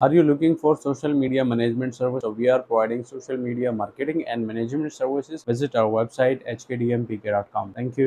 Are you looking for social media management service? So we are providing social media marketing and management services. Visit our website hkdmpk.com. Thank you.